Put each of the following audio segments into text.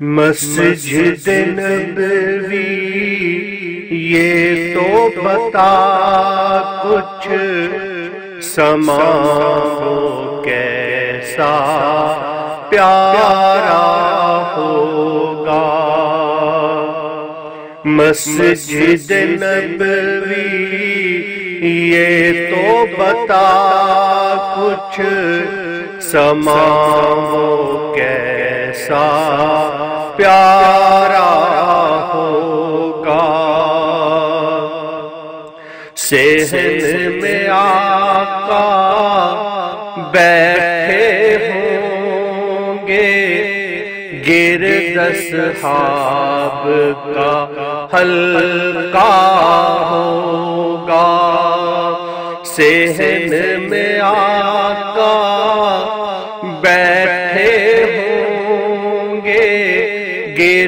مسجد نبوی، یہ تو بتا کچھ سما کیسا پیارا ہوگا۔ مسجد نبوی، یہ تو بتا کچھ سما کیسا سہن میں آقا بیٹھے ہوں گے۔ گرد صحاب کا حلقہ ہوگا۔ سہن میں آقا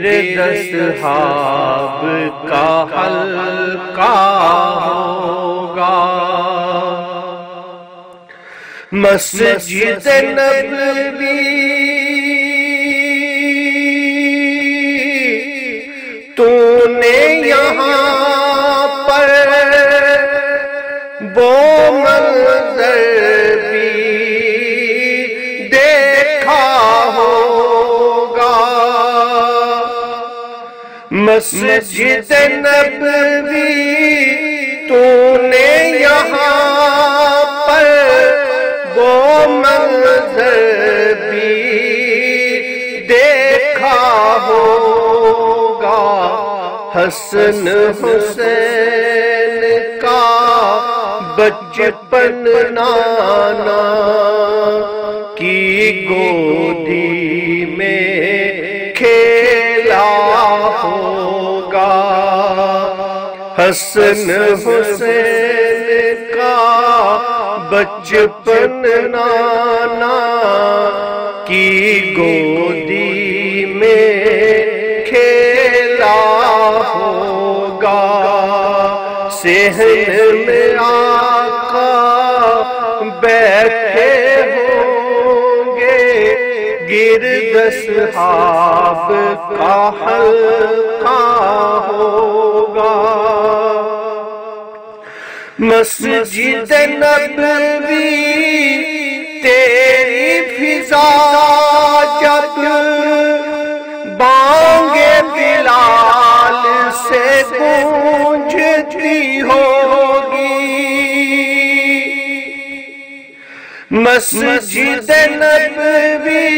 گرد صحاب کا حلقہ ہوگا۔ مسجد نبوی تو نے یہاں پر وہ منظر مسجد نبوی تو نے یہاں پر وہ منظر بھی دیکھا ہوگا۔ حسن حسین کا بچپن نانا کی گودی حسن حسین کا بچپن نانا کی گودی میں کھیلا ہوگا۔ سہن میں آقا بیٹھے ہوں گے۔ گرد صحاب کا حلقہ ہوگا۔ مسجد نبوی، تیری فضا جب بانگ بلال سے گونجتی ہوگی۔ مسجد نبوی،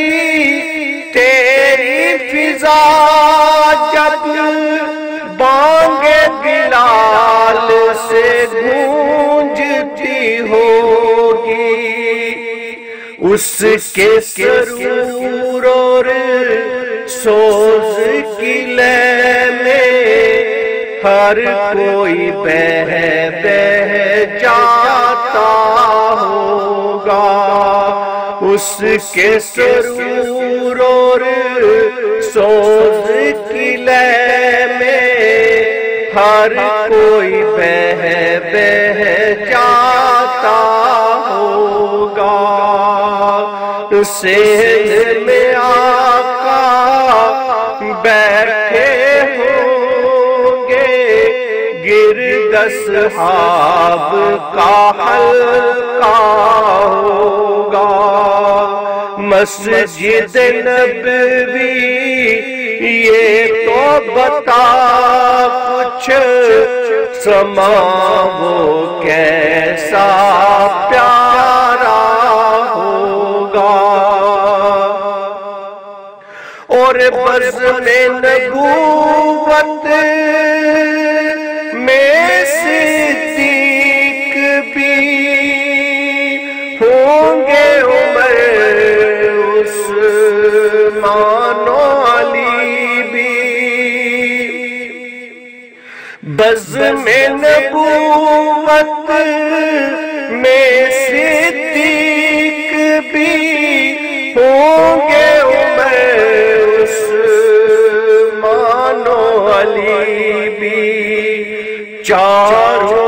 تیری فضا جب بانگ اس کے سرور اور سوز کی لے میں ہر کوئی بہ بہ جاتا ہوگا۔ اس کے سرور اور سوز کی لے میں ہر کوئی بہ بہ جاتا سہن میں آقا بیٹھے ہوں گے۔ گرد صحاب کا حلقہ ہوگا۔ مسجد نبوی یہ تو بتا کچھ۔ سما وہ کیسا پیارا اور میں نبوت میں صدیق بھی ہوں گے عمر عثمان و علی بھی۔ بز میں نبوت میں علی بھی چاروں